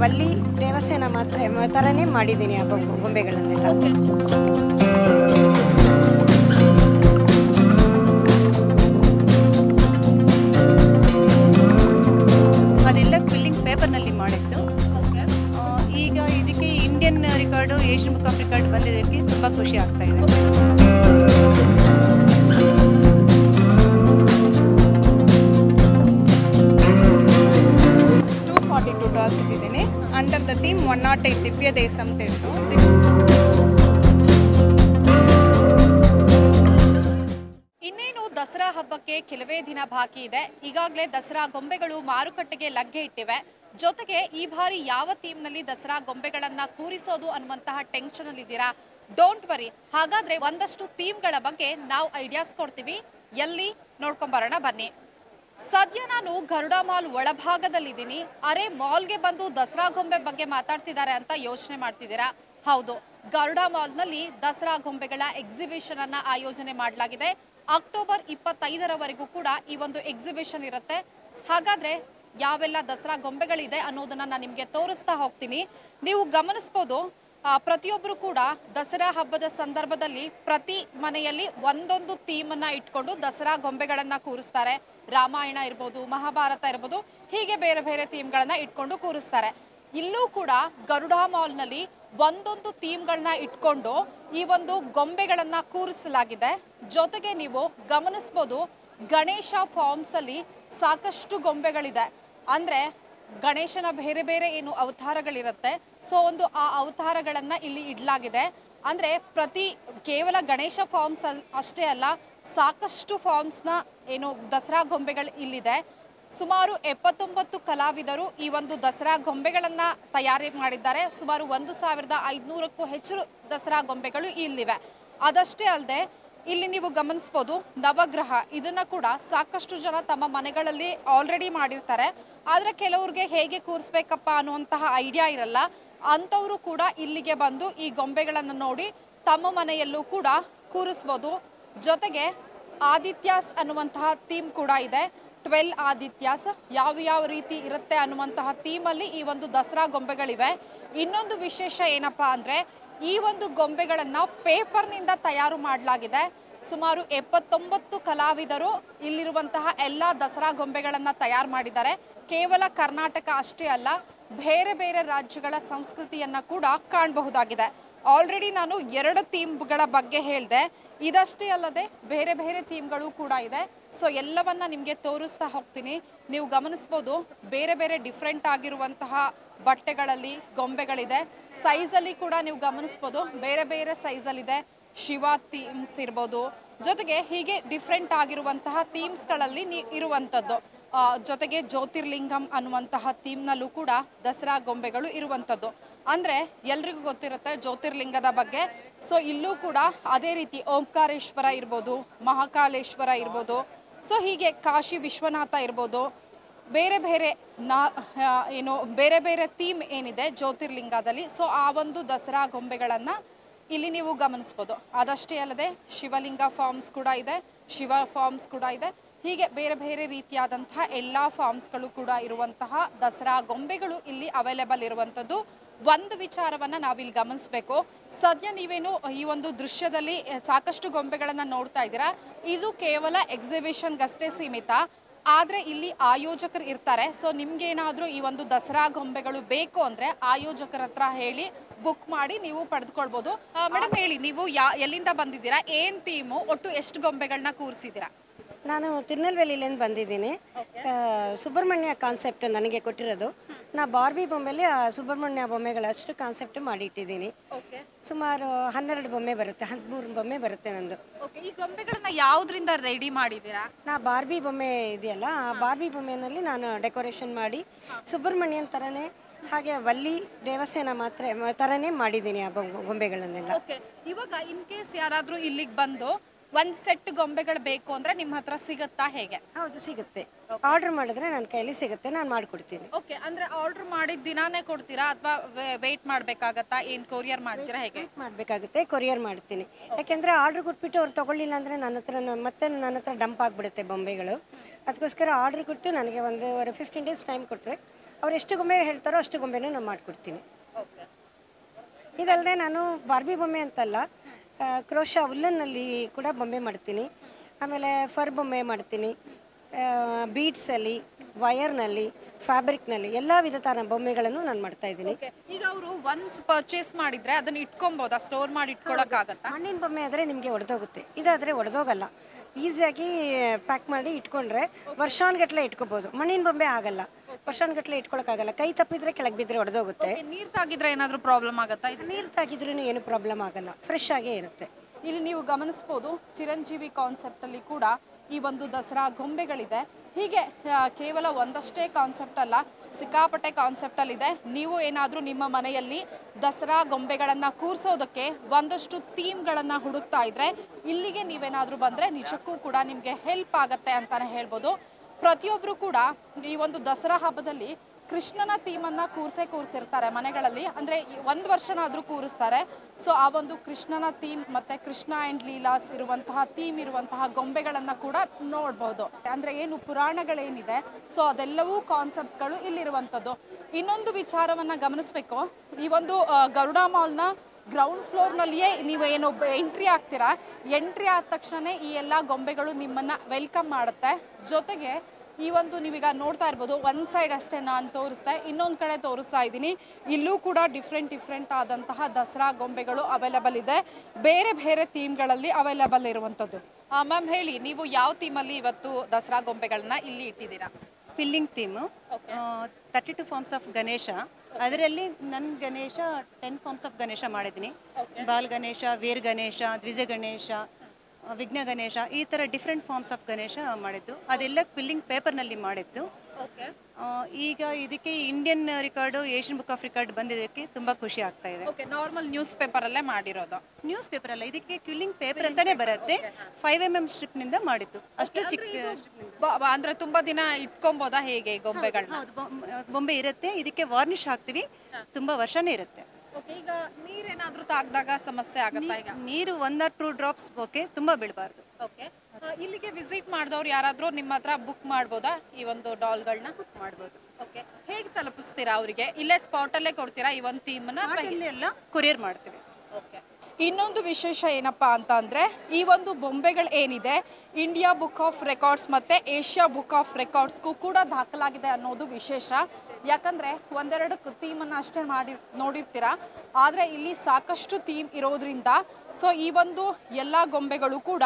ವಲ್ಲಿ ದೇವಸೇನ ಮಾತ್ರ ಥರನೇ ಮಾಡಿದ್ದೀನಿ ಆ ಗೊಂಬೆಗಳನ್ನೆಲ್ಲ ಅದೆಲ್ಲ ಕ್ವಿಲ್ಲಿಂಗ್ ಪೇಪರ್ನಲ್ಲಿ ಮಾಡಿದ್ದು. ಈಗ ಇದಕ್ಕೆ Indian record Asian book of record ಬಂದಿದ್ದಕ್ಕೆ ತುಂಬ ಖುಷಿ ಆಗ್ತಾ ಇದೆ. ಒನ್ ನಾಟ್ ಏಟ್ ದಿವ್ಯ ದೇಶ ಅಂತ ಇನ್ನೇನು ದಸರಾ ಹಬ್ಬಕ್ಕೆ ಕೆಲವೇ ದಿನ ಬಾಕಿ ಇದೆ. ಈಗಾಗಲೇ ದಸರಾ ಗೊಂಬೆಗಳು ಮಾರುಕಟ್ಟೆಗೆ ಲಗ್ಗೆ ಇಟ್ಟಿವೆ. ಜೊತೆಗೆ ಈ ಬಾರಿ ಯಾವ ಥೀಮ್ನಲ್ಲಿ ದಸರಾ ಗೊಂಬೆಗಳನ್ನ ಕೂರಿಸೋದು ಅನ್ನುವಂತಹ ಟೆನ್ಷನ್ ಅಲ್ಲಿ ಇದ್ದೀರಾ? ಡೋಂಟ್ ವರಿ ಹಾಗಾದ್ರೆ ಒಂದಷ್ಟು ಥೀಮ್ಗಳ ಬಗ್ಗೆ ನಾವು ಐಡಿಯಾಸ್ ಕೊಡ್ತೀವಿ. ಎಲ್ಲಿ ನೋಡ್ಕೊಂಬರೋಣ ಬನ್ನಿ. ಸದ್ಯ ನಾನು ಗರುಡ ಮಾಲ್ ಒಳಭಾಗದಲ್ಲಿದ್ದೀನಿ. ಅರೆ ಮಾಲ್ಗೆ ಬಂದು ದಸರಾ ಗೊಂಬೆ ಬಗ್ಗೆ ಮಾತಾಡ್ತಿದ್ದಾರೆ ಅಂತ ಯೋಚನೆ ಮಾಡ್ತಿದ್ದೀರಾ? ಹೌದು. ಗರುಡ ಮಾಲ್ನಲ್ಲಿ ದಸರಾ ಗೊಂಬೆಗಳ ಎಕ್ಸಿಬಿಷನ್ ಅನ್ನ ಆಯೋಜನೆ ಮಾಡಲಾಗಿದೆ. ಅಕ್ಟೋಬರ್ ಇಪ್ಪತ್ತೈದರವರೆಗೂ ಕೂಡ ಈ ಒಂದು ಎಕ್ಸಿಬಿಷನ್ ಇರುತ್ತೆ. ಹಾಗಾದ್ರೆ ಯಾವೆಲ್ಲ ದಸರಾ ಗೊಂಬೆಗಳಿದೆ ಅನ್ನೋದನ್ನ ನಾನು ನಿಮಗೆ ತೋರಿಸ್ತಾ ಹೋಗ್ತೀನಿ. ನೀವು ಗಮನಿಸ್ಬೋದು ಪ್ರತಿಯೊಬ್ಬರು ಕೂಡ ದಸರಾ ಹಬ್ಬದ ಸಂದರ್ಭದಲ್ಲಿ ಪ್ರತಿ ಮನೆಯಲ್ಲಿ ಒಂದೊಂದು ಥೀಮ್ ಅನ್ನ ಇಟ್ಕೊಂಡು ದಸರಾ ಗೊಂಬೆಗಳನ್ನ ಕೂರಿಸ್ತಾರೆ. ರಾಮಾಯಣ ಇರ್ಬೋದು, ಮಹಾಭಾರತ ಇರ್ಬೋದು, ಹೀಗೆ ಬೇರೆ ಬೇರೆ ಥೀಮ್ಗಳನ್ನ ಇಟ್ಕೊಂಡು ಕೂರಿಸ್ತಾರೆ. ಇಲ್ಲೂ ಕೂಡ ಗರುಡ ಮಾಲ್ನಲ್ಲಿ ಒಂದೊಂದು ಥೀಮ್ಗಳನ್ನ ಇಟ್ಕೊಂಡು ಈ ಒಂದು ಗೊಂಬೆಗಳನ್ನ ಕೂರಿಸಲಾಗಿದೆ. ಜೊತೆಗೆ ನೀವು ಗಮನಿಸ್ಬೋದು, ಗಣೇಶ ಫಾರ್ಮ್ಸ್ ಅಲ್ಲಿ ಸಾಕಷ್ಟು ಗೊಂಬೆಗಳಿದೆ. ಅಂದ್ರೆ ಗಣೇಶನ ಬೇರೆ ಬೇರೆ ಏನು ಅವತಾರಗಳಿರುತ್ತೆ, ಸೊ ಒಂದು ಆ ಅವತಾರಗಳನ್ನ ಇಲ್ಲಿ ಇಡಲಾಗಿದೆ. ಅಂದ್ರೆ ಪ್ರತಿ ಕೇವಲ ಗಣೇಶ ಫಾರ್ಮ್ಸ್ ಅಷ್ಟೇ ಅಲ್ಲ ಸಾಕಷ್ಟು ಫಾರ್ಮ್ಸ್ನ ಏನು ದಸರಾ ಗೊಂಬೆಗಳು ಇಲ್ಲಿದೆ. ಸುಮಾರು ಎಪ್ಪತ್ತೊಂಬತ್ತು ಕಲಾವಿದರು ಈ ಒಂದು ದಸರಾ ಗೊಂಬೆಗಳನ್ನು ತಯಾರಿ ಮಾಡಿದ್ದಾರೆ. ಸುಮಾರು ಒಂದು ಸಾವಿರದ ಐದುನೂರಕ್ಕೂ ಹೆಚ್ಚು ದಸರಾ ಗೊಂಬೆಗಳು ಇಲ್ಲಿವೆ. ಅದಷ್ಟೇ ಅಲ್ಲದೆ ಇಲ್ಲಿ ನೀವು ಗಮನಿಸ್ಬೋದು ನವಗ್ರಹ. ಇದನ್ನ ಕೂಡ ಸಾಕಷ್ಟು ಜನ ತಮ್ಮ ಮನೆಗಳಲ್ಲಿ ಆಲ್ರೆಡಿ ಮಾಡಿರ್ತಾರೆ. ಆದರೆ ಕೆಲವ್ರಿಗೆ ಹೇಗೆ ಕೂರಿಸ್ಬೇಕಪ್ಪ ಅನ್ನುವಂತಹ ಐಡಿಯಾ ಇರಲ್ಲ. ಅಂಥವರು ಕೂಡ ಇಲ್ಲಿಗೆ ಬಂದು ಈ ಗೊಂಬೆಗಳನ್ನು ನೋಡಿ ತಮ್ಮ ಮನೆಯಲ್ಲೂ ಕೂಡ ಕೂರಿಸ್ಬೋದು. ಜೊತೆಗೆ ಆದಿತ್ಯಾಸ್ ಅನ್ನುವಂತಹ ಥೀಮ್ ಕೂಡ ಇದೆ. ಟ್ವೆಲ್ ಆದಿತ್ಯಾಸ್, ಯಾವ ಯಾವ ರೀತಿ ಇರುತ್ತೆ ಅನ್ನುವಂತಹ ಥೀಮಲ್ಲಿ ಈ ಒಂದು ದಸರಾ ಗೊಂಬೆಗಳಿವೆ. ಇನ್ನೊಂದು ವಿಶೇಷ ಏನಪ್ಪಾ ಅಂದ್ರೆ, ಈ ಒಂದು ಗೊಂಬೆಗಳನ್ನು ಪೇಪರ್ನಿಂದ ತಯಾರು ಮಾಡಲಾಗಿದೆ. ಸುಮಾರು ಎಪ್ಪತ್ತೊಂಬತ್ತು ಕಲಾವಿದರು ಇಲ್ಲಿರುವಂತಹ ಎಲ್ಲ ದಸರಾ ಗೊಂಬೆಗಳನ್ನು ತಯಾರು ಮಾಡಿದ್ದಾರೆ. ಕೇವಲ ಕರ್ನಾಟಕ ಅಷ್ಟೇ ಅಲ್ಲ, ಬೇರೆ ಬೇರೆ ರಾಜ್ಯಗಳ ಸಂಸ್ಕೃತಿಯನ್ನ ಕೂಡ ಕಾಣಬಹುದಾಗಿದೆ. ಆಲ್ರೆಡಿ ನಾನು ಎರಡು ಥೀಮ್ಗಳ ಬಗ್ಗೆ ಹೇಳಿದೆ. ಇದಷ್ಟೇ ಅಲ್ಲದೆ ಬೇರೆ ಬೇರೆ ಥೀಮ್ಗಳು ಕೂಡ ಇದೆ. ಸೊ ಎಲ್ಲವನ್ನ ನಿಮಗೆ ತೋರಿಸ್ತಾ ಹೋಗ್ತೀನಿ. ನೀವು ಗಮನಿಸ್ಬೋದು, ಬೇರೆ ಬೇರೆ ಡಿಫ್ರೆಂಟ್ ಆಗಿರುವಂತಹ ಬಟ್ಟೆಗಳಲ್ಲಿ ಗೊಂಬೆಗಳಿದೆ. ಸೈಜಲ್ಲಿ ಕೂಡ ನೀವು ಗಮನಿಸ್ಬೋದು. ಬೇರೆ ಬೇರೆ ಸೈಜಲ್ಲಿದೆ ಶಿವ ಥೀಮ್ಸ್ ಇರ್ಬೋದು. ಜೊತೆಗೆ ಹೀಗೆ ಡಿಫ್ರೆಂಟ್ ಆಗಿರುವಂತಹ ಥೀಮ್ಸ್ಗಳಲ್ಲಿ ನೀ ಇರುವಂಥದ್ದು. ಜೊತೆಗೆ ಜ್ಯೋತಿರ್ಲಿಂಗಂ ಅನ್ನುವಂತಹ ಥೀಮ್ನಲ್ಲೂ ಕೂಡ ದಸರಾ ಗೊಂಬೆಗಳು ಇರುವಂಥದ್ದು. ಅಂದ್ರೆ ಎಲ್ರಿಗೂ ಗೊತ್ತಿರುತ್ತೆ ಜ್ಯೋತಿರ್ಲಿಂಗದ ಬಗ್ಗೆ. ಸೊ ಇಲ್ಲೂ ಕೂಡ ಅದೇ ರೀತಿ ಓಂಕಾರೇಶ್ವರ ಇರ್ಬೋದು ಮಹಾಕಾಲೇಶ್ವರ ಇರ್ಬೋದು ಸೊ ಹೀಗೆ ಕಾಶಿ ವಿಶ್ವನಾಥ ಇರ್ಬೋದು. ಬೇರೆ ಬೇರೆ ನಾ ಏನು, ಬೇರೆ ಬೇರೆ ಥೀಮ್ ಏನಿದೆ ಜ್ಯೋತಿರ್ಲಿಂಗದಲ್ಲಿ. ಸೊ ಆ ಒಂದು ದಸರಾ ಗೊಂಬೆಗಳನ್ನು ಇಲ್ಲಿ ನೀವು ಗಮನಿಸ್ಬೋದು. ಅದಷ್ಟೇ ಅಲ್ಲದೆ ಶಿವಲಿಂಗ ಫಾರ್ಮ್ಸ್ ಕೂಡ ಇದೆ, ಶಿವ ಫಾರ್ಮ್ಸ್ ಕೂಡ ಇದೆ. ಹೀಗೆ ಬೇರೆ ಬೇರೆ ರೀತಿಯಾದಂತಹ ಎಲ್ಲ ಫಾರ್ಮ್ಸ್ಗಳು ಕೂಡ ಇರುವಂತಹ ದಸರಾ ಗೊಂಬೆಗಳು ಇಲ್ಲಿ ಅವೈಲೇಬಲ್ ಇರುವಂಥದ್ದು. ಒಂದು ವಿಚಾರವನ್ನ ನಾವಿಲ್ಲಿ ಗಮನಿಸಬೇಕು. ಸದ್ಯ ನೀವೇನು ಈ ಒಂದು ದೃಶ್ಯದಲ್ಲಿ ಸಾಕಷ್ಟು ಗೊಂಬೆಗಳನ್ನು ನೋಡ್ತಾ ಇದ್ದೀರಾ? ಇದು ಕೇವಲ ಎಕ್ಸಿಬಿಷನ್ಗಷ್ಟೇ ಸೀಮಿತ. ಆದರೆ ಇಲ್ಲಿ ಆಯೋಜಕರು ಇರ್ತಾರೆ. ಸೊ ನಿಮ್ಗೆ ಏನಾದ್ರೂ ಈ ಒಂದು ದಸರಾ ಗೊಂಬೆಗಳು ಬೇಕು ಅಂದ್ರೆ ಆಯೋಜಕರ ಹತ್ರ ಹೇಳಿ ಬುಕ್ ಮಾಡಿ ನೀವು ಪಡೆದುಕೊಳ್ಬೋದು. ಮೇಡಮ್ ಹೇಳಿ ನೀವು ಯಾ ಎಲ್ಲಿಂದ ಬಂದಿದ್ದೀರಾ? ಏನ್ ಥೀಮು ಒಟ್ಟು ಎಷ್ಟು ಗೊಂಬೆಗಳನ್ನ ಕೂರಿಸಿದ್ದೀರಾ? ನಾನು ತಿರುನೆಲ್ವೇಲಿಯಿಂದ ಬಂದಿದ್ದೀನಿ. ಸುಬ್ರಹ್ಮಣ್ಯ ಕಾನ್ಸೆಪ್ಟ್ ನನಗೆ ಕೊಟ್ಟಿರೋದು. ನಾ ಬಾರ್ಬಿ ಬೊಮ್ಮೆಲಿ ಆ ಸುಬ್ರಹ್ಮಣ್ಯ ಬೊಮ್ಮೆಗಳಷ್ಟು ಕಾನ್ಸೆಪ್ಟ್ ಮಾಡಿಟ್ಟಿದ್ದೀನಿ. ಸುಮಾರು ಹನ್ನೆರಡು ಬೊಮ್ಮೆ ಬರುತ್ತೆ ಹದಿಮೂರು ಬೊಮ್ಮೆ ಬರುತ್ತೆ ನಂದು. ಈ ಗೊಂಬೆಗಳನ್ನ ಯಾವ್ದ್ರಿಂದ ರೆಡಿ ಮಾಡಿದ್ದೀರಾ? ನಾ ಬಾರ್ಬಿ ಬೊಮ್ಮೆ ಇದೆಯಲ್ಲ ಆ ಬಾರ್ಬಿ ಬೊಮ್ಮೆನಲ್ಲಿ ನಾನು ಡೆಕೋರೇಷನ್ ಮಾಡಿ ಸುಬ್ರಹ್ಮಣ್ಯನ್ ತರನೇ ಹಾಗೆ ವಲ್ಲಿ ದೇವಸೇನ ಮಾತ್ರ ಥರನೇ ಮಾಡಿದ್ದೀನಿ ಆ ಗೊಂಬೆಗಳನ್ನೆಲ್ಲ ಇವಾಗ ಇನ್ ಕೇಸ್ ಯಾರಾದ್ರೂ ಇಲ್ಲಿಗೆ ಬಂದು ಒಂದ್ ಸೆಟ್ ಗೊಂಬೆಗಳು ಬೇಕು ಅಂದ್ರೆ ನಿಮ್ಮ ಹತ್ರ ಸಿಗುತ್ತಾ ಹೇಗೆ? ಹೌದು ಸಿಗುತ್ತೆ. ಆರ್ಡರ್ ಮಾಡಿದ್ರೆ ನನ್ನ ಕೈಯಲ್ಲಿ ಸಿಗುತ್ತೆ ನಾನು ಮಾಡ್ಕೊಡ್ತೀನಿ. ಓಕೆ ಅಂದ್ರೆ ಆರ್ಡರ್ ಮಾಡಿದ ದಿನಾನೇ ಕೊಡ್ತೀರಾ ಅಥವಾ ವೇಟ್ ಮಾಡ್ಬೇಕಾಗತ್ತಾ? ಏನ್ ಕೊರಿಯರ್ ಮಾಡ್ತೀರಾ ಹೇಗೆ? ಮಾಡಬೇಕಾಗುತ್ತೆ ಕೊರಿಯರ್ ಮಾಡ್ತೀನಿ. ಯಾಕೆಂದ್ರೆ ಆರ್ಡರ್ ಕೊಟ್ಬಿಟ್ಟು ಅವ್ರು ತಗೊಳ್ಳಿಲ್ಲ ಅಂದ್ರೆ ನನ್ನ ಹತ್ರ ಮತ್ತೆ ನನ್ನ ಹತ್ರ ಡಂಪ್ ಆಗಿಬಿಡುತ್ತೆ ಬೊಂಬೆಗಳು. ಅದಕ್ಕೋಸ್ಕರ ಆರ್ಡರ್ ಕೊಟ್ಟು ನನಗೆ ಒಂದು ಫಿಫ್ಟೀನ್ ಡೇಸ್ ಟೈಮ್ ಕೊಟ್ಟರೆ ಅವ್ರು ಎಷ್ಟು ಗೊಂಬೆ ಹೇಳ್ತಾರೋ ಅಷ್ಟು ಗೊಂಬೆನೂ ನಾನು ಮಾಡ್ಕೊಡ್ತೀನಿ. ಇದಲ್ಲದೆ ನಾನು ಬಾರ್ಬಿ ಬೊಮ್ಮೆ ಅಂತಲ್ಲ ಕ್ರೋಶ ಉಲ್ಲನ್ನಲ್ಲಿ ಕೂಡ ಬೊಂಬೆ ಮಾಡ್ತೀನಿ. ಆಮೇಲೆ ಫರ್ ಬೊಂಬೆ ಮಾಡ್ತೀನಿ. ಬೀಡ್ಸಲ್ಲಿ ವಯರ್ನಲ್ಲಿ ಫ್ಯಾಬ್ರಿಕ್ನಲ್ಲಿ ಎಲ್ಲ ವಿಧ ಥರ ಬೊಂಬೆಗಳನ್ನು ನಾನು ಮಾಡ್ತಾ ಇದ್ದೀನಿ. ಈಗ ಅವರು ಒನ್ಸ್ ಪರ್ಚೇಸ್ ಮಾಡಿದ್ರೆ ಅದನ್ನ ಇಟ್ಕೊಬೋದಾ ಸ್ಟೋರ್ ಮಾಡಿ ಇಟ್ಕೊಳಕ್ಕಾಗತ್ತಾ? ಮಣ್ಣಿನ ಬೊಮ್ಮೆ ಆದರೆ ನಿಮಗೆ ಒಡೆದೋಗುತ್ತೆ. ಇದಾದರೆ ಒಡೆದೋಗಲ್ಲ. ಈಸಿಯಾಗಿ ಪ್ಯಾಕ್ ಮಾಡಿ ಇಟ್ಕೊಂಡ್ರೆ ವರ್ಷಾನ್ಗಟ್ಲೆ ಇಟ್ಕೋಬಹುದು ಮಣ್ಣಿನ ಬೊಂಬೆ ಆಗಲ್ಲ. ವರ್ಷಾನ್ಗಟ್ಲೆ ಇಟ್ಕೊಳಕ್ಕಾಗಲ್ಲ. ಕೈ ತಪ್ಪಿದ್ರೆ ಕೆಳಗೆ ಬಿದ್ದರೆ ಒಡೆದೋಗುತ್ತೆ. ನೀರ್ ತಾಗಿದ್ರೆ ಏನಾದ್ರೂ ಪ್ರಾಬ್ಲಮ್ ಆಗುತ್ತಾ ಇದು ನೀರು ತಾಗಿದ್ರೂ ಏನು ಪ್ರಾಬ್ಲಮ್ ಆಗಲ್ಲ. ಫ್ರೆಶ್ ಆಗೇ ಇರುತ್ತೆ. ಇಲ್ಲಿ ನೀವು ಗಮನಿಸಬಹುದು ಚಿರಂಜೀವಿ ಕಾನ್ಸೆಪ್ಟ್ ಅಲ್ಲಿ ಕೂಡ ಈ ಒಂದು ದಸರಾ ಗೊಂಬೆಗಳಿದೆ. ಹೀಗೆ ಕೇವಲ ಒಂದಷ್ಟೇ ಕಾನ್ಸೆಪ್ಟ್ ಅಲ್ಲ ಸಿಕ್ಕಾಪಟ್ಟೆ ಕಾನ್ಸೆಪ್ಟ್ ಅಲ್ಲಿದೆ ನೀವು ಏನಾದರೂ ನಿಮ್ಮ ಮನೆಯಲ್ಲಿ ದಸರಾ ಗೊಂಬೆಗಳನ್ನು ಕೂರಿಸೋದಕ್ಕೆ ಒಂದಷ್ಟು ಥೀಮ್ಗಳನ್ನು ಹುಡುಕ್ತಾ ಇದ್ರೆ, ಇಲ್ಲಿಗೆ ನೀವೇನಾದರೂ ಬಂದ್ರೆ ನಿಜಕ್ಕೂ ಕೂಡ ನಿಮಗೆ ಹೆಲ್ಪ್ ಆಗತ್ತೆ ಅಂತಾನೆ ಹೇಳ್ಬೋದು. ಪ್ರತಿಯೊಬ್ಬರು ಕೂಡ ಈ ಒಂದು ದಸರಾ ಹಬ್ಬದಲ್ಲಿ ಕೃಷ್ಣನ ಥೀಮನ್ನ ಕೂರ್ಸೆ ಕೂರಿಸಿರ್ತಾರೆ ಮನೆಗಳಲ್ಲಿ. ಅಂದ್ರೆ ಒಂದು ವರ್ಷನಾದರೂ ಕೂರಿಸ್ತಾರೆ. ಸೊ ಆ ಒಂದು ಕೃಷ್ಣನ ಥೀಮ್ ಮತ್ತೆ ಕೃಷ್ಣ ಅಂಡ್ ಲೀಲಾಸ್ ಇರುವಂತಹ ಥೀಮ್ ಇರುವಂತಹ ಗೊಂಬೆಗಳನ್ನ ಕೂಡ ನೋಡಬಹುದು ಅಂದ್ರೆ ಏನು ಪುರಾಣಗಳೇನಿದೆ ಸೊ ಅದೆಲ್ಲವೂ ಕಾನ್ಸೆಪ್ಟ್ಗಳು ಇಲ್ಲಿರುವಂಥದ್ದು. ಇನ್ನೊಂದು ವಿಚಾರವನ್ನ ಗಮನಿಸಬೇಕು. ಈ ಒಂದು ಗರುಡ ಮಾಲ್ನ ಗ್ರೌಂಡ್ ಫ್ಲೋರ್ನಲ್ಲಿಯೇ ನೀವು ಏನು ಎಂಟ್ರಿ ಆಗ್ತೀರಾ? ಎಂಟ್ರಿ ಆದ ತಕ್ಷಣ ಈ ಎಲ್ಲ ಗೊಂಬೆಗಳು ನಿಮ್ಮನ್ನ ವೆಲ್ಕಮ್ ಮಾಡುತ್ತೆ. ಜೊತೆಗೆ ಈ ಒಂದು ನೀವೀಗ ನೋಡ್ತಾ ಇರ್ಬೋದು ಒಂದು ಸೈಡ್ ಅಷ್ಟೇ ನಾನು ತೋರಿಸ್ತಾ ಇನ್ನೊಂದು ಕಡೆ ತೋರಿಸ್ತಾ ಇದ್ದೀನಿ. ಇಲ್ಲೂ ಕೂಡ ಡಿಫ್ರೆಂಟ್ ಡಿಫ್ರೆಂಟ್ ಆದಂತಹ ದಸರಾ ಗೊಂಬೆಗಳು ಅವೈಲಬಲ್ ಇದೆ. ಬೇರೆ ಬೇರೆ ಥೀಮ್ಗಳಲ್ಲಿ ಅವೈಲಬಲ್ ಇರುವಂಥದ್ದು. ಮ್ಯಾಮ್ ಹೇಳಿ ನೀವು ಯಾವ ಥೀಮಲ್ಲಿ ಇವತ್ತು ದಸರಾ ಗೊಂಬೆಗಳನ್ನ ಇಲ್ಲಿ ಇಟ್ಟಿದ್ದೀರಾ? Filling theme thirty two forms of Ganesha ಅದರಲ್ಲಿ ನನ್ನ Ganesha ten forms of Ganesha ಮಾಡಿದ್ದೀನಿ. ಬಾಲ್ ಗಣೇಶ ವೀರ್ ಗಣೇಶ ದ್ವಿಜ ಗಣೇಶ ವಿಘ್ನ ಗಣೇಶ ಈ ಥರ ಡಿಫ್ರೆಂಟ್ ಫಾರ್ಮ್ಸ್ ಆಫ್ ಗಣೇಶ ಮಾಡಿದ್ದು. ಅದೆಲ್ಲ ಕ್ವಿಲ್ಲಿಂಗ್ ಪೇಪರ್ನಲ್ಲಿ ಮಾಡಿದ್ದು. ಓಕೆ ಈಗ ಇದಕ್ಕೆ Indian record Asian book of record ಬಂದಿದ್ದಕ್ಕೆ ತುಂಬ ಖುಷಿ ಆಗ್ತಾ ಇದೆ. ನಾರ್ಮಲ್ ನ್ಯೂಸ್ ಪೇಪರಲ್ಲೇ ಮಾಡಿರೋದು. ನ್ಯೂಸ್ ಪೇಪರ್ ಅಲ್ಲ ಇದಕ್ಕೆ ಕ್ವಿಲ್ಲಿಂಗ್ ಪೇಪರ್ ಅಂತಾನೆ ಬರುತ್ತೆ. ಫೈವ್ ಎಂ ಎಂ ಸ್ಟ್ರಿಪ್ನಿಂದ ಮಾಡಿತ್ತು ಅಷ್ಟು ಚಿಕ್ಕ ಅಂದ್ರೆ ತುಂಬಾ ದಿನ ಇಟ್ಕೊಬೋದಾ ಹೇಗೆ ಗೊಂಬೆಗಳನ್ನ ಬೊಂಬೆ ಇರುತ್ತೆ. ಇದಕ್ಕೆ ವಾರ್ನಿಷ್ ಹಾಕ್ತಿವಿ. ತುಂಬಾ ವರ್ಷನೇ ಇರುತ್ತೆ. ಓಕೆ ಈಗ ನೀರೇನಾದ್ರೂ ತಾಗ್ದಾಗ ಸಮಸ್ಯೆ ಆಗತ್ತಾ ಈಗ? ನೀರು one or two drops okay ತುಂಬಾ ಬೀಳಬಾರ್ದು. ಓಕೆ ಇಲ್ಲಿಗೆ ವಿಸಿಟ್ ಮಾಡಿದವ್ರು ಯಾರಾದ್ರೂ ನಿಮ್ಮ ಹತ್ರ ಬುಕ್ ಮಾಡ್ಬೋದಾ? ಈ ಒಂದು ಡಾಲ್ಗಳನ್ನ ಮಾಡ್ಬೋದು. ಓಕೆ ಹೇಗೆ ತಲುಪಿಸ್ತೀರಾ ಅವರಿಗೆ? ಇಲ್ಲೇ ಸ್ಪಾಟ್ ಅಲ್ಲೇ ಕೊಡ್ತೀರಾ ಈ ಒಂದು ಥೀಮ್ನ ಎಲ್ಲ ಕೊರಿಯರ್ ಮಾಡ್ತೀವಿ. ಇನ್ನೊಂದು ವಿಶೇಷ ಏನಪ್ಪ ಅಂತ ಅಂದ್ರೆ, ಈ ಒಂದು ಬೊಂಬೆಗಳು ಏನಿದೆ ಇಂಡಿಯಾ ಬುಕ್ ಆಫ್ ರೆಕಾರ್ಡ್ಸ್ ಮತ್ತೆ ಏಷ್ಯಾ ಬುಕ್ ಆಫ್ ರೆಕಾರ್ಡ್ಸ್ಗೂ ಕೂಡ ದಾಖಲಾಗಿದೆ ಅನ್ನೋದು ವಿಶೇಷ. ಯಾಕಂದ್ರೆ ಒಂದೆರಡು ಥೀಮನ್ನು ಅಷ್ಟೇ ಮಾಡಿ, ನೋಡಿರ್ತೀರ? ಆದರೆ ಇಲ್ಲಿ ಸಾಕಷ್ಟು ಥೀಮ್ ಇರೋದ್ರಿಂದ, ಸೊ ಈ ಒಂದು ಎಲ್ಲ ಗೊಂಬೆಗಳು ಕೂಡ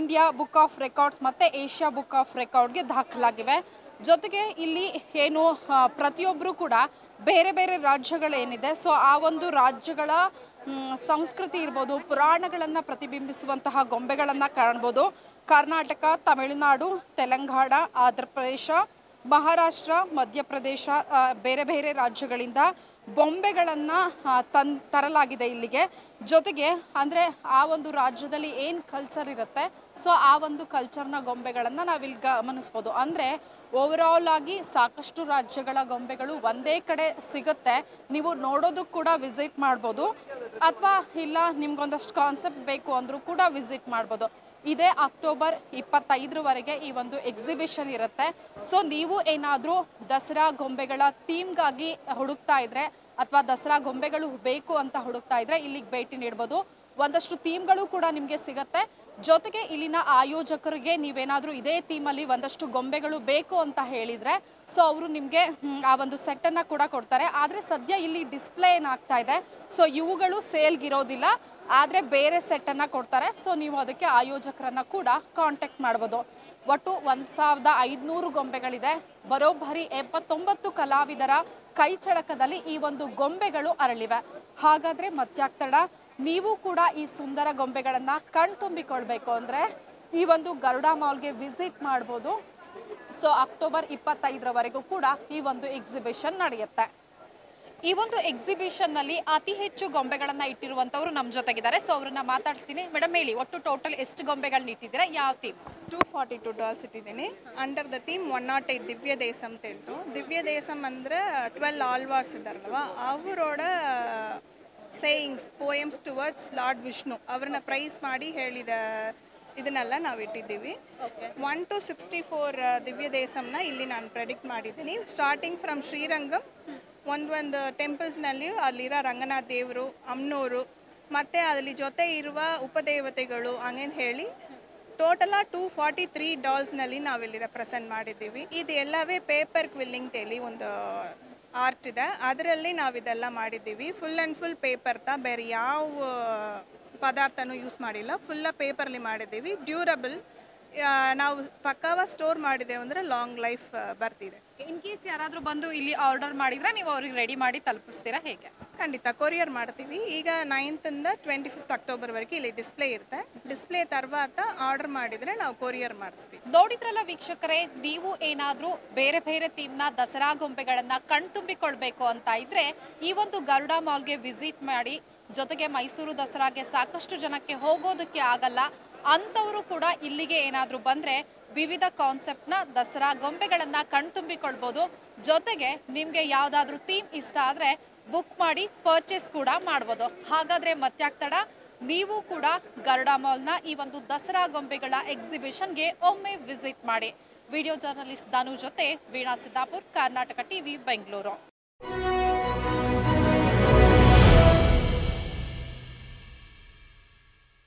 ಇಂಡಿಯಾ ಬುಕ್ ಆಫ್ ರೆಕಾರ್ಡ್ಸ್ ಮತ್ತೆ ಏಷ್ಯಾ ಬುಕ್ ಆಫ್ ರೆಕಾರ್ಡ್ಗೆ ದಾಖಲಾಗಿವೆ. ಜೊತೆಗೆ ಇಲ್ಲಿ ಏನು ಪ್ರತಿಯೊಬ್ಬರು ಕೂಡ ಬೇರೆ ಬೇರೆ ರಾಜ್ಯಗಳೇನಿದೆ ಸೊ ಆ ಒಂದು ರಾಜ್ಯಗಳ ಸಂಸ್ಕೃತಿ ಇರ್ಬೋದು, ಪುರಾಣಗಳನ್ನು ಪ್ರತಿಬಿಂಬಿಸುವಂತಹ ಗೊಂಬೆಗಳನ್ನು ಕಾಣ್ಬೋದು. ಕರ್ನಾಟಕ, ತಮಿಳುನಾಡು, ತೆಲಂಗಾಣ, ಆಂಧ್ರ ಪ್ರದೇಶ, ಮಹಾರಾಷ್ಟ್ರ, ಮಧ್ಯಪ್ರದೇಶ ಬೇರೆ ಬೇರೆ ರಾಜ್ಯಗಳಿಂದ ಬೊಂಬೆಗಳನ್ನು ತನ್, ತರಲಾಗಿದೆ ಇಲ್ಲಿಗೆ. ಜೊತೆಗೆ, ಅಂದರೆ ಆ ಒಂದು ರಾಜ್ಯದಲ್ಲಿ ಏನು ಕಲ್ಚರ್ ಇರುತ್ತೆ ಸೊ ಆ ಒಂದು ಕಲ್ಚರ್ನ ಗೊಂಬೆಗಳನ್ನು ನಾವಿಲ್ಲಿ ಗಮನಿಸ್ಬೋದು. ಅಂದರೆ ಓವರಾಲ್ ಆಗಿ ಸಾಕಷ್ಟು ರಾಜ್ಯಗಳ ಗೊಂಬೆಗಳು ಒಂದೇ ಕಡೆ ಸಿಗುತ್ತೆ. ನೀವು ನೋಡೋದಕ್ಕೆ ಕೂಡ ವಿಸಿಟ್ ಮಾಡ್ಬೋದು. ಅಥವಾ ಇಲ್ಲ, ನಿಮ್ಗೊಂದಷ್ಟು ಕಾನ್ಸೆಪ್ಟ್ ಬೇಕು ಅಂದರೂ ಕೂಡ ವಿಸಿಟ್ ಮಾಡ್ಬೋದು. ಇದೇ ಅಕ್ಟೋಬರ್ ಇಪ್ಪತ್ತೈದರವರೆಗೆ ಈ ಒಂದು ಎಕ್ಸಿಬಿಷನ್ ಇರುತ್ತೆ. ಸೊ ನೀವು ಏನಾದರೂ ದಸರಾ ಗೊಂಬೆಗಳ ಥೀಮ್ಗಾಗಿ ಹುಡುಕ್ತಾ ಇದ್ರೆ, ಅಥವಾ ದಸರಾ ಗೊಂಬೆಗಳು ಬೇಕು ಅಂತ ಹುಡುಕ್ತಾ ಇದ್ರೆ, ಇಲ್ಲಿಗೆ ಭೇಟಿ ನೀಡ್ಬೋದು. ಒಂದಷ್ಟು ಥೀಮ್ಗಳು ಕೂಡ ನಿಮಗೆ ಸಿಗತ್ತೆ. ಜೊತೆಗೆ ಇಲ್ಲಿನ ಆಯೋಜಕರಿಗೆ ನೀವೇನಾದರೂ ಇದೇ ಥೀಮಲ್ಲಿ ಒಂದಷ್ಟು ಗೊಂಬೆಗಳು ಬೇಕು ಅಂತ ಹೇಳಿದರೆ ಸೊ ಅವರು ನಿಮಗೆ ಆ ಒಂದು ಸೆಟ್ಟನ್ನು ಕೂಡ ಕೊಡ್ತಾರೆ. ಆದರೆ ಸದ್ಯ ಇಲ್ಲಿ ಡಿಸ್ಪ್ಲೇ ಏನಾಗ್ತಾ ಇದೆ ಸೊ ಇವುಗಳು ಸೇಲ್ಗಿರೋದಿಲ್ಲ, ಆದರೆ ಬೇರೆ ಸೆಟ್ಟನ್ನು ಕೊಡ್ತಾರೆ. ಸೊ ನೀವು ಅದಕ್ಕೆ ಆಯೋಜಕರನ್ನು ಕೂಡ ಕಾಂಟ್ಯಾಕ್ಟ್ ಮಾಡ್ಬೋದು. ಒಟ್ಟು ಒಂದು ಸಾವಿರದ ಐದುನೂರು ಗೊಂಬೆಗಳಿದೆ. ಬರೋಬ್ಬರಿ ಎಪ್ಪತ್ತೊಂಬತ್ತು ಕಲಾವಿದರ ಕೈಚಳಕದಲ್ಲಿ ಈ ಒಂದು ಗೊಂಬೆಗಳು ಅರಳಿವೆ. ಹಾಗಾದರೆ ಮತ್ಯಾಕ್ತಡ ನೀವು ಕೂಡ ಈ ಸುಂದರ ಗೊಂಬೆಗಳನ್ನು ಕಣ್ತುಂಬಿಕೊಳ್ಬೇಕು ಅಂದರೆ ಈ ಒಂದು ಗರುಡ ಮಾಲ್ಗೆ ವಿಸಿಟ್ ಮಾಡ್ಬೋದು. ಸೊ, ಅಕ್ಟೋಬರ್ ಇಪ್ಪತ್ತೈದರವರೆಗೂ ಕೂಡ ಈ ಒಂದು ಎಕ್ಸಿಬಿಷನ್ ನಡೆಯುತ್ತೆ. ಈ ಒಂದು ಎಕ್ಸಿಬಿಷನ್ನಲ್ಲಿ ಅತಿ ಹೆಚ್ಚು ಗೊಂಬೆಗಳನ್ನ ಇಟ್ಟಿರುವಂತವ್ರು ನಮ್ಮ ಜೊತೆಗಿದ್ದಾರೆ. ಸೊ, ಅವ್ರನ್ನ ಮಾತಾಡ್ಸ್ತೀನಿ. ಮೇಡಮ್ ಹೇಳಿ, ಒಟ್ಟು ಟೋಟಲ್ ಎಷ್ಟು ಗೊಂಬೆಗಳನ್ನ ಇಟ್ಟಿದ್ದೀರಾ? ಯಾವ theme two forty two dolls ಇಟ್ಟಿದ್ದೀನಿ. Under the theme one not eight Divya Desam ಅಂತ ಹೇಳ್ತು ದಿವ್ಯ ದೇಸಂ ಅಂದರೆ ಟ್ವೆಲ್ ಆಲ್ವಾರ್ಸ್ ಇದ್ದಾರಲ್ವ, ಅವರೋಡ sayings poems towards lord Vishnu ಅವ್ರನ್ನ ಪ್ರೈಸ್ ಮಾಡಿ ಹೇಳಿದ ಇದನ್ನೆಲ್ಲ ನಾವು ಇಟ್ಟಿದ್ದೀವಿ. ಒನ್ ಟು ಸಿಕ್ಸ್ಟಿ ಫೋರ್ ದಿವ್ಯ ದೇಸಂನ ಇಲ್ಲಿ ನಾನು ಪ್ರೆಡಿಕ್ಟ್ ಮಾಡಿದ್ದೀನಿ. ಸ್ಟಾರ್ಟಿಂಗ್ ಫ್ರಮ್ ಶ್ರೀರಂಗಂ ಒಂದೊಂದು ಟೆಂಪಲ್ಸ್ನಲ್ಲಿಯೂ ಅಲ್ಲಿರೋ ರಂಗನಾಥ ದೇವರು ಅಮ್ನೂರು ಮತ್ತು ಅಲ್ಲಿ ಜೊತೆ ಇರುವ ಉಪದೇವತೆಗಳು ಹಂಗೇನು ಹೇಳಿ ಟೋಟಲ ಟೂ ಫಾರ್ಟಿ ತ್ರೀ ಡಾಲ್ಸ್ನಲ್ಲಿ ನಾವಿಲ್ಲಿ ರೆಪ್ರೆಸೆಂಟ್ ಮಾಡಿದ್ದೀವಿ. ಇದು ಎಲ್ಲವೇ ಪೇಪರ್ ಕ್ವಿಲ್ಲಿಂಗ್ ತೇಳಿ ಒಂದು ಆರ್ಟ್ ಇದೆ. ಅದರಲ್ಲಿ ನಾವು ಇದೆಲ್ಲ ಮಾಡಿದ್ದೀವಿ. ಫುಲ್ ಆ್ಯಂಡ್ ಫುಲ್ ಪೇಪರ್ ತ ಬೇರೆ ಯಾವ ಪದಾರ್ಥನೂ ಯೂಸ್ ಮಾಡಿಲ್ಲ. ಫುಲ್ಲ ಪೇಪರ್ಲಿ ಮಾಡಿದ್ದೀವಿ. ಡ್ಯೂರಬಲ್ ನಾವು ಪಕ್ಕವ ಸ್ಟೋರ್ ಮಾಡಿದ್ದೇವೆ ಅಂದರೆ ಲಾಂಗ್ ಲೈಫ್ ಬರ್ತಿದೆ. ಇನ್ ಕೇಸ್ ಯಾರಾದರೂ ಬಂದು ಇಲ್ಲಿ ಆರ್ಡರ್ ಮಾಡಿದರೆ ನೀವು ಅವ್ರಿಗೆ ರೆಡಿ ಮಾಡಿ ತಲುಪಿಸ್ತೀರಾ ಹೇಗೆ? ಖಂಡಿತ ಕೊರಿಯರ್ ಮಾಡ್ತೀವಿ. ಈಗ ನೈನ್ತಿಂದ ಟ್ವೆಂಟಿ ಫಿಫ್ತ್ ಅಕ್ಟೋಬರ್ವರೆಗೆ ಇಲ್ಲಿ ಡಿಸ್ಪ್ಲೇ ಇರುತ್ತೆ. ಡಿಸ್ಪ್ಲೇ ತರ್ವಾತ ಆರ್ಡರ್ ಮಾಡಿದ್ರೆ ನಾವು ಕೊರಿಯರ್ ಮಾಡಿಸ್ತೀವಿ. ನೋಡಿದ್ರಲ್ಲ ವೀಕ್ಷಕರೇ, ನೀವು ಏನಾದರೂ ಬೇರೆ ಬೇರೆ ಥೀಮ್ನ ದಸರಾ ಗೊಂಬೆಗಳನ್ನು ಕಣ್ತುಂಬಿಕೊಳ್ಬೇಕು ಅಂತ ಇದ್ರೆ ಈ ಒಂದು ಗರುಡ ಮಾಲ್ಗೆ ವಿಸಿಟ್ ಮಾಡಿ, ಜೊತೆಗೆ ಮೈಸೂರು ದಸರಾಗೆ ಸಾಕಷ್ಟು ಜನಕ್ಕೆ ಹೋಗೋದಕ್ಕೆ ಆಗಲ್ಲ. ಅಂಥವರು ಕೂಡ ಇಲ್ಲಿಗೆ ಏನಾದರೂ ಬಂದರೆ ವಿವಿಧ ಕಾನ್ಸೆಪ್ಟ್ನ ದಸರಾ ಗೊಂಬೆಗಳನ್ನು ಕಣ್ತುಂಬಿಕೊಳ್ಬೋದು. ಜೊತೆಗೆ ನಿಮಗೆ ಯಾವುದಾದ್ರೂ ಥೀಮ್ ಇಷ್ಟ ಆದರೆ ಬುಕ್ ಮಾಡಿ ಪರ್ಚೇಸ್ ಕೂಡ ಮಾಡ್ಬೋದು. ಹಾಗಾದ್ರೆ ಮತ್ಯಾಕ್ತಡ ನೀವು ಕೂಡ ಗರುಡಾ ಮಾಲ್ನ ಈ ಒಂದು ದಸರಾ ಗೊಂಬೆಗಳ ಎಕ್ಸಿಬಿಷನ್ಗೆ ಒಮ್ಮೆ ವಿಸಿಟ್ ಮಾಡಿ. ವಿಡಿಯೋ ಜರ್ನಲಿಸ್ಟ್ ದಾನು ಜೊತೆ ವೀಣಾ ಸಿದ್ದಾಪುರ್, ಕರ್ನಾಟಕ ಟಿವಿ, ಬೆಂಗಳೂರು.